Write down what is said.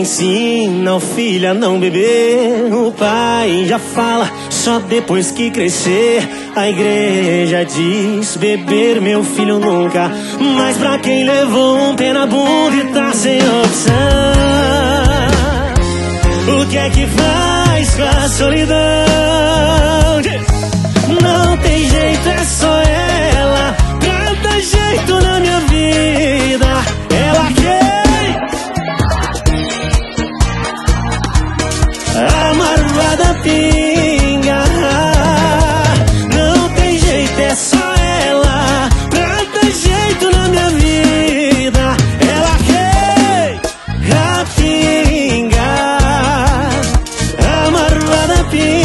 ensina o filho a não beber. O pai já fala só depois que crescer. A igreja diz: beber, meu filho, nunca. Mas pra quem levou um pé na bunda e tá sem opção, o que é que faz com a solidão? amarula da pinga. Não tem jeito, é só ela pra ter jeito na minha vida. Ela rei, a pinga, amarula da pinga.